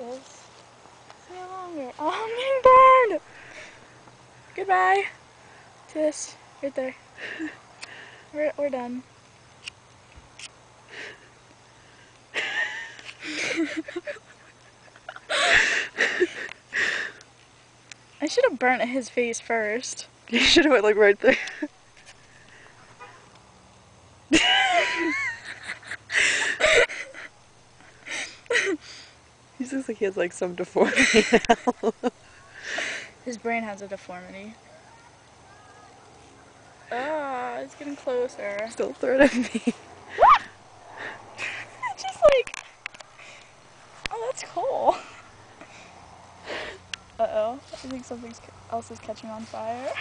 yes. See you longer. Oh, burned. Goodbye. To this, right there. we're, we're done. I should have burnt his face first. You should have went like right there. He looks like he has like some deformity now. His brain has a deformity. Ah, it's getting closer. Still throw it at me. Just like, oh, that's cool. Uh oh, I think something else is catching on fire.